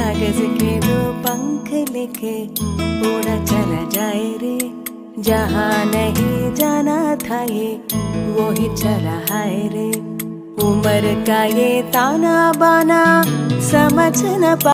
कागज़ के दो पंख लेके उड़ा चला जाए रे। जहाँ नहीं जाना था ये वो ही चला है रे। उम्र का ये ताना बाना समझ न पा